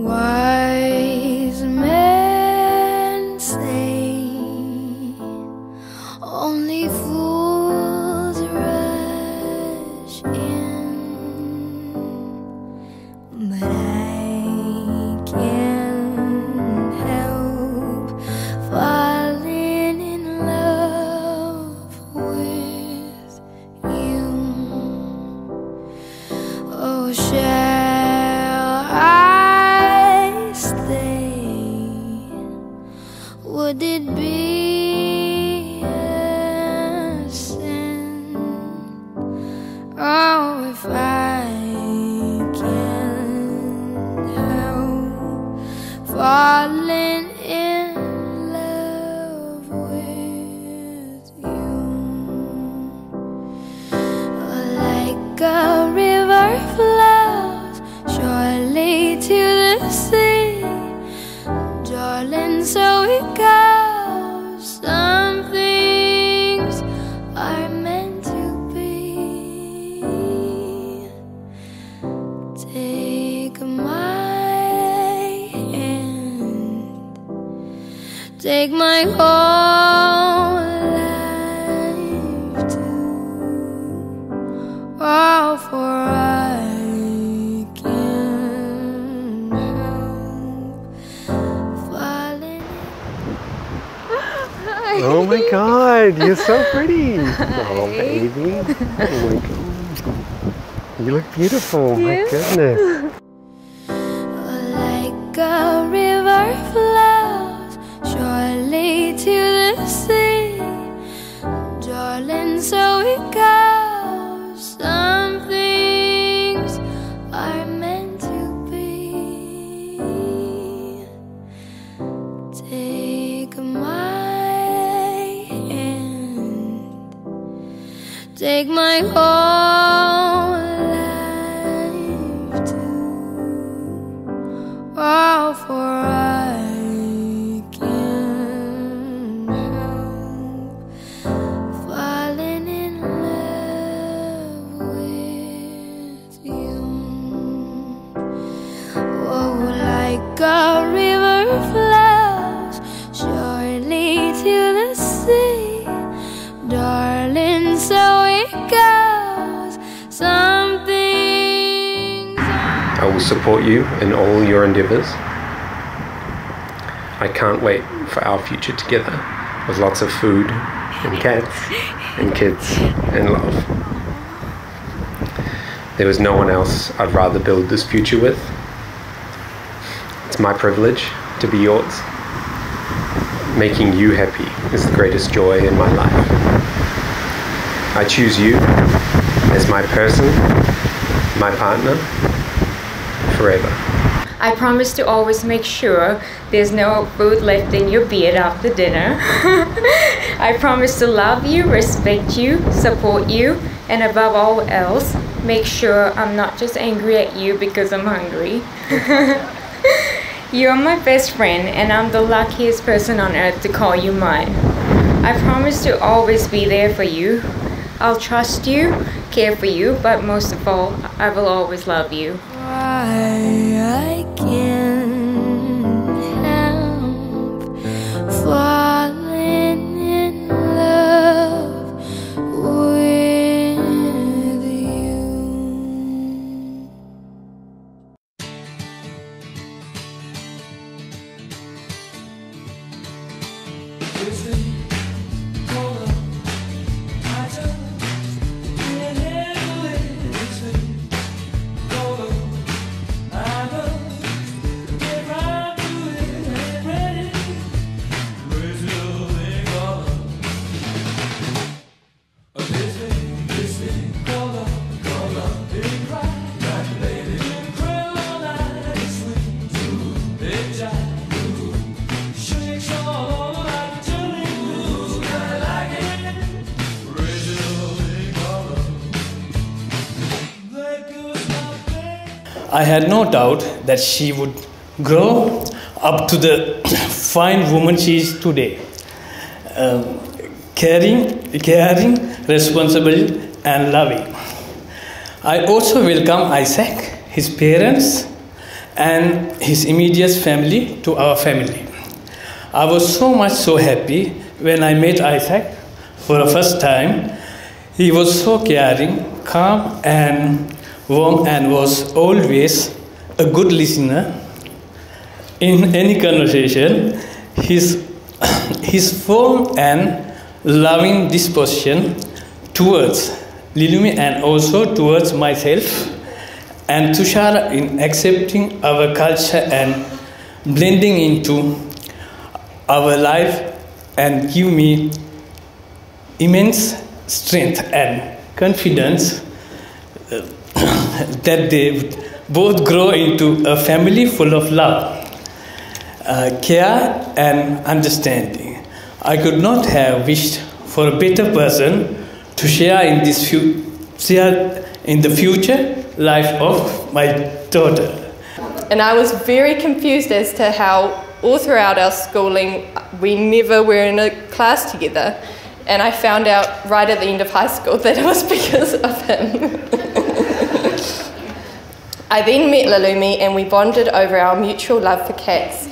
Wise if I can't help falling in love with you like a river flows surely to the sea. Darling, so my whole life too. Oh, for I can't help falling. Oh my god, you're so pretty. Oh, baby. Oh my god. You look beautiful. My goodness. Darling, so it goes. Some things are meant to be. Take my hand, take my whole life too. Oh, for I Support you in all your endeavors. I can't wait for our future together with lots of food and cats and kids and love. There is no one else I'd rather build this future with. It's my privilege to be yours. Making you happy is the greatest joy in my life. I choose you as my person, my partner, forever. I promise to always make sure there's no food left in your beard after dinner. I promise to love you, respect you, support you, and above all else, make sure I'm not just angry at you because I'm hungry. You're my best friend, and I'm the luckiest person on earth to call you mine. I promise to always be there for you. I'll trust you, care for you, but most of all, I will always love you. Why I I had no doubt that she would grow up to the fine woman she is today. Um, caring, caring, responsible, and loving. I also welcome Isaac, his parents, and his immediate family to our family. I was so much so happy when I met Isaac for the first time. He was so caring, calm, and warm, and was always a good listener. In any conversation, his, his firm and loving disposition towards Lilumi and also towards myself and Tushara in accepting our culture and blending into our life and give me immense strength and confidence that they both grow into a family full of love, uh, care, and understanding. I could not have wished for a better person to share in this fu- share in the future life of my daughter. And I was very confused as to how all throughout our schooling we never were in a class together. And I found out right at the end of high school that it was because of him. I then met Lalumi and we bonded over our mutual love for cats,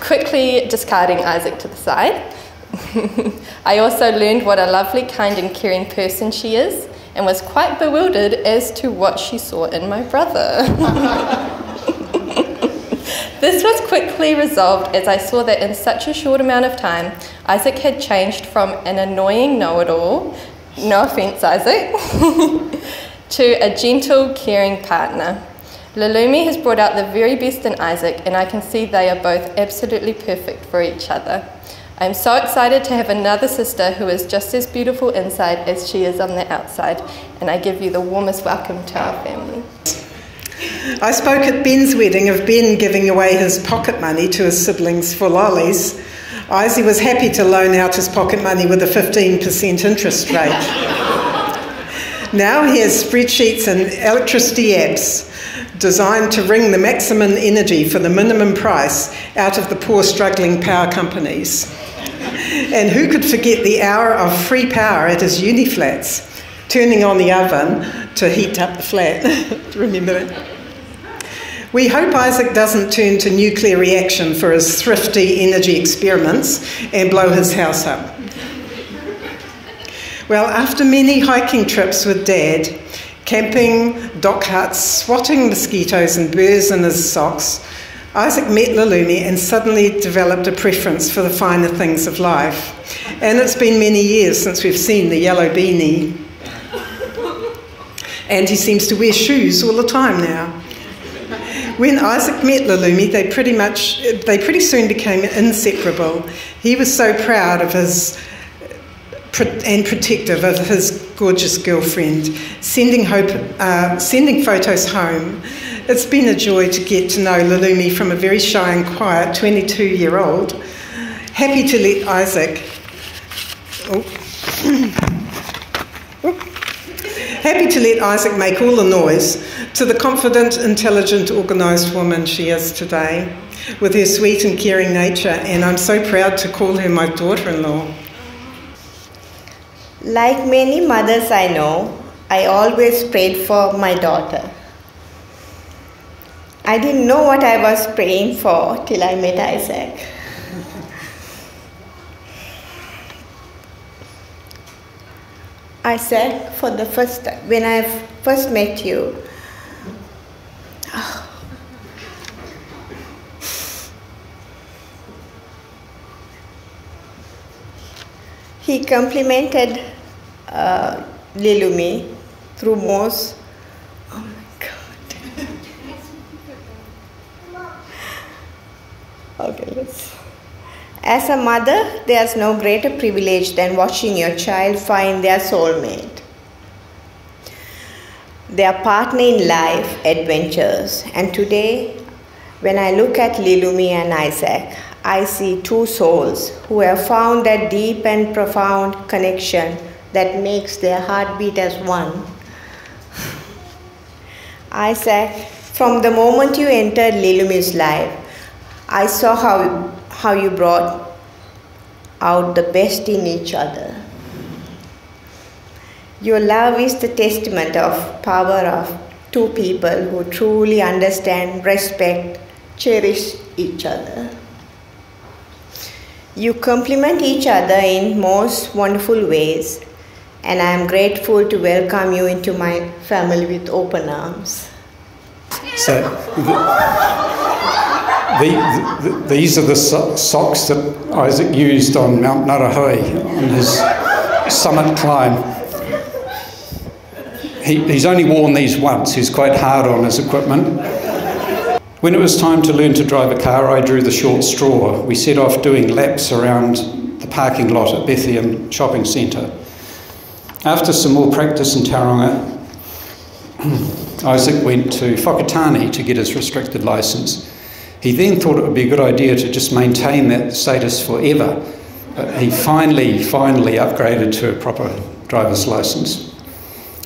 quickly discarding Isaac to the side. I also learned what a lovely, kind, and caring person she is and was quite bewildered as to what she saw in my brother. this was quickly resolved as I saw that in such a short amount of time, Isaac had changed from an annoying know it all, no offense, Isaac, to a gentle, caring partner. Lalumi has brought out the very best in Isaac, and I can see they are both absolutely perfect for each other. I'm so excited to have another sister who is just as beautiful inside as she is on the outside, and I give you the warmest welcome to our family. I spoke at Ben's wedding of Ben giving away his pocket money to his siblings for lollies. Izzy was happy to loan out his pocket money with a 15% interest rate. now he has spreadsheets and electricity apps designed to wring the maximum energy for the minimum price out of the poor struggling power companies. And who could forget the hour of free power at his uni flats, turning on the oven to heat up the flat? Remember that? We hope Isaac doesn't turn to nuclear reaction for his thrifty energy experiments and blow his house up. Well, after many hiking trips with Dad, camping, DOC huts, swatting mosquitoes and burrs in his socks, Isaac met Lalumi and suddenly developed a preference for the finer things of life. And it's been many years since we've seen the yellow beanie. And he seems to wear shoes all the time now. When Isaac met Lalumi, they pretty much, they pretty soon became inseparable. He was so proud of his and protective of his gorgeous girlfriend, sending, hope, uh, sending photos home. It's been a joy to get to know Lalumi from a very shy and quiet 22 year old. Happy to let Isaac. Oh. Happy to let Isaac make all the noise to the confident, intelligent, organised woman she is today, with her sweet and caring nature, and I'm so proud to call her my daughter in law. Like many mothers I know, I always prayed for my daughter. I didn't know what I was praying for till I met Isaac. Isaac, for the first time, when I first met you, he complimented uh, Lilumi through Mose. Oh my God. Okay, let's. As a mother, there's no greater privilege than watching your child find their soulmate, their partner in life adventures. And today, when I look at Lilumi and Isaac, I see two souls who have found that deep and profound connection that makes their heart beat as one. Isaac, from the moment you entered Lilumi's life, I saw how, how you brought out the best in each other. Your love is the testament of power of two people who truly understand, respect, cherish each other. You complement each other in most wonderful ways, and I am grateful to welcome you into my family with open arms. So, the, the, the, these are the so- socks that Isaac used on Mount Ngauruhoe on his summit climb. He, he's only worn these once, he's quite hard on his equipment. When it was time to learn to drive a car, I drew the short straw. We set off doing laps around the parking lot at Bethlehem Shopping Centre. After some more practice in Tauranga, Isaac went to Whakatane to get his restricted licence. He then thought it would be a good idea to just maintain that status forever. But he finally, finally upgraded to a proper driver's licence,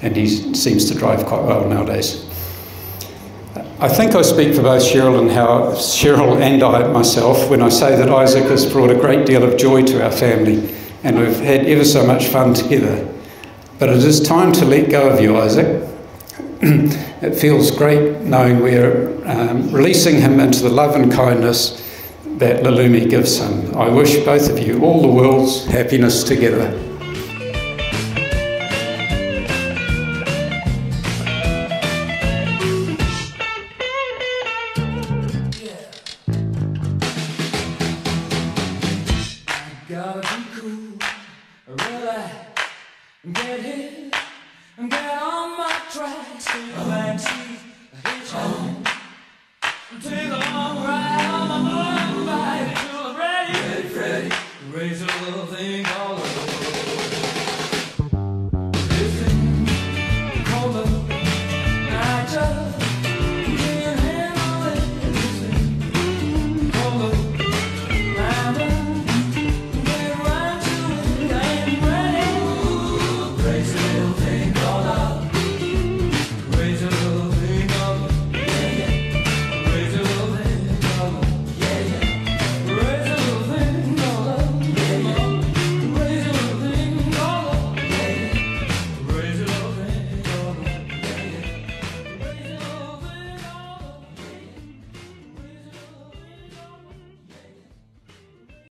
and he seems to drive quite well nowadays. I think I speak for both Cheryl and how Cheryl and I myself when I say that Isaac has brought a great deal of joy to our family, and we've had ever so much fun together. But it is time to let go of you, Isaac. it feels great knowing we're um, releasing him into the love and kindness that Lalumi gives him. I wish both of you all the world's happiness together.